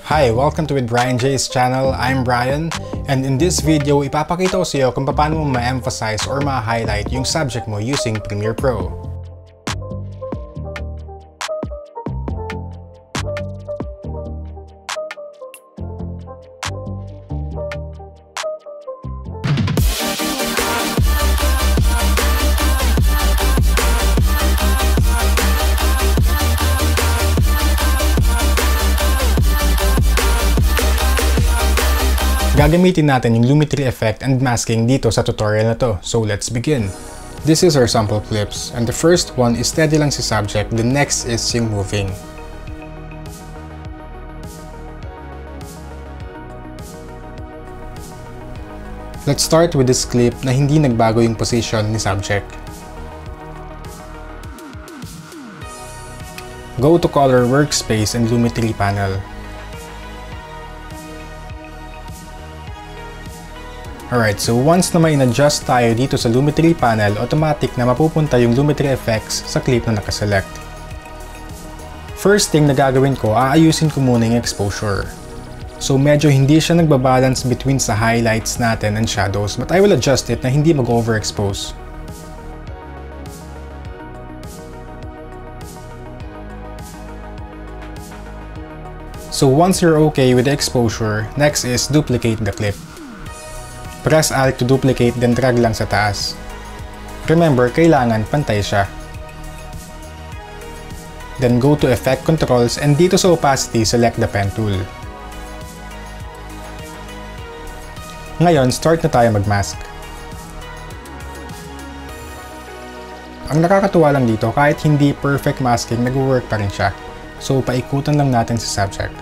Hi! Welcome to with Brian J's channel. I'm Brian and in this video, ipapakita ko sa iyo kung paano mo ma-emphasize or ma-highlight yung subject mo using Premiere Pro. Gagamitin natin yung Lumetri effect and masking dito sa tutorial na to. So let's begin. This is our sample clips and the first one is steady lang si subject, the next is yung moving. Let's start with this clip na hindi nagbago yung position ni subject. Go to Color Workspace and Lumetri panel. Alright, so once na may in-adjust tayo dito sa Lumetri panel, automatic na mapupunta yung Lumetri effects sa clip na nakaselect. First thing na gagawin ko, aayusin ko muna yung exposure. So medyo hindi siya nagbabalance between sa highlights natin and shadows, but I will adjust it na hindi mag-overexpose. So once you're okay with the exposure, next is duplicate the clip. Press Alt to duplicate then drag lang sa taas. Remember, kailangan pantay siya. Then go to Effect Controls and dito sa Opacity, select the Pen tool. Ngayon, start na tayo mag-mask. Ang nakakatuwa lang dito, kahit hindi perfect masking, nag-work pa rin siya. So, paikutan lang natin sa subject.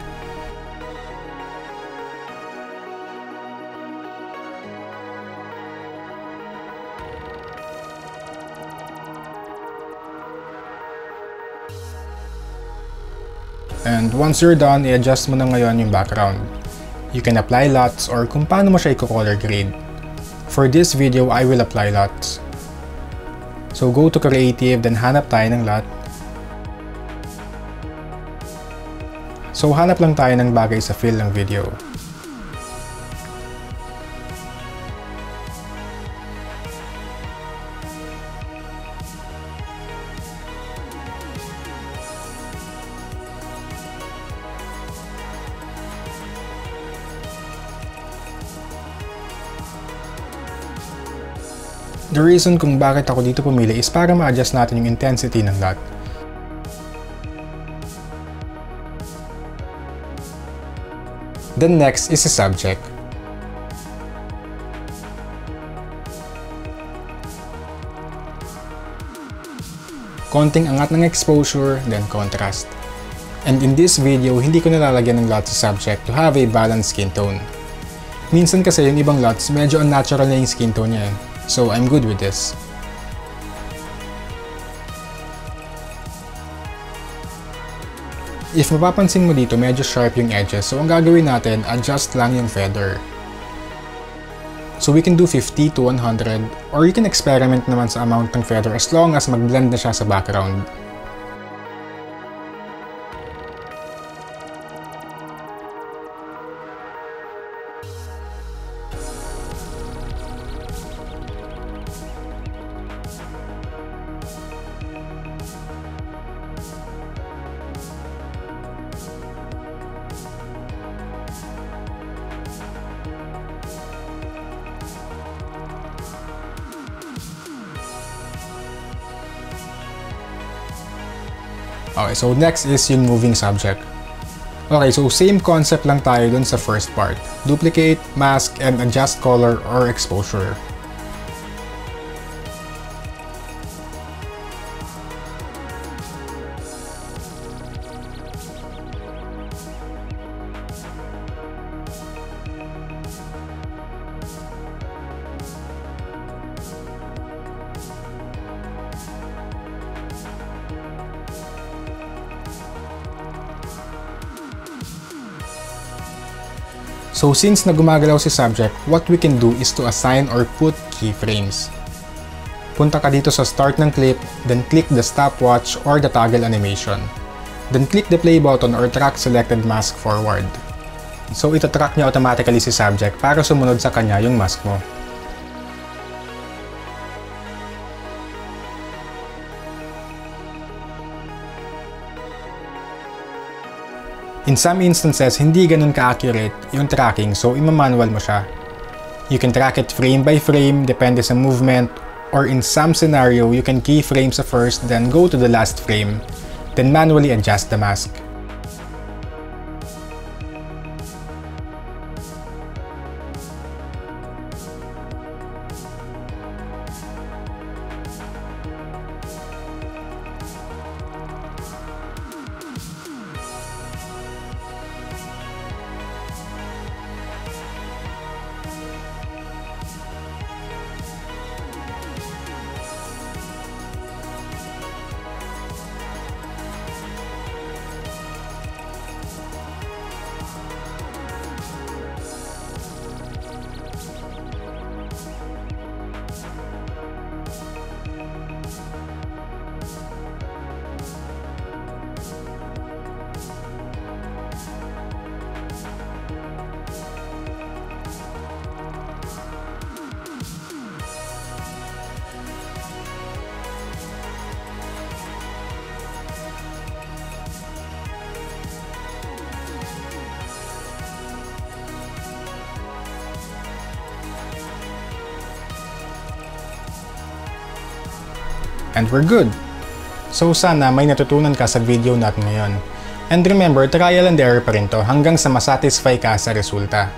And once you're done, i-adjust mo na ngayon yung background. You can apply LUTs or kung paano mo siya i-color grade. For this video, I will apply LUTs. So go to Creative, then hanap tayo ng LUT. So hanap lang tayo ng bagay sa fill ng video. The reason kung bakit ako dito pumili is para ma-adjust natin yung intensity ng LUT. Then next is the subject. Konting angat ng exposure, then contrast. And in this video, hindi ko nalalagyan ng LUT sa subject to have a balanced skin tone. Minsan kasi yung ibang LUTs, medyo unnatural na yung skin tone niya. So I'm good with this. If mapapansin mo dito, medyo sharp yung edges. So ang gagawin natin, adjust lang yung feather. So we can do 50 to 100 or you can experiment naman sa amount ng feather as long as mag-blend na siya sa background. Okay, so next is yung moving subject. Okay, so same concept lang tayo dun sa first part. Duplicate, mask, and adjust color or exposure. So since na gumagalaw si subject, what we can do is to assign or put keyframes. Punta ka dito sa start ng clip, then click the stopwatch or the toggle animation. Then click the play button or track selected mask forward. So ito track niya automatically si subject para sumunod sa kanya yung mask mo. In some instances, hindi ganun ka-accurate yung tracking so imamanual mo siya. You can track it frame by frame, depende sa movement, or in some scenario, you can keyframe sa first then go to the last frame, then manually adjust the mask. And we're good. So sana may natutunan ka sa video natin ngayon. And remember, trial and error pa rin to hanggang sa masatisfy ka sa resulta.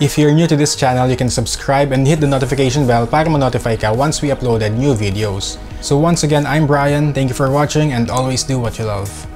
If you're new to this channel, you can subscribe and hit the notification bell para ma-notify ka once we uploaded new videos. So once again, I'm Brian, thank you for watching and always do what you love.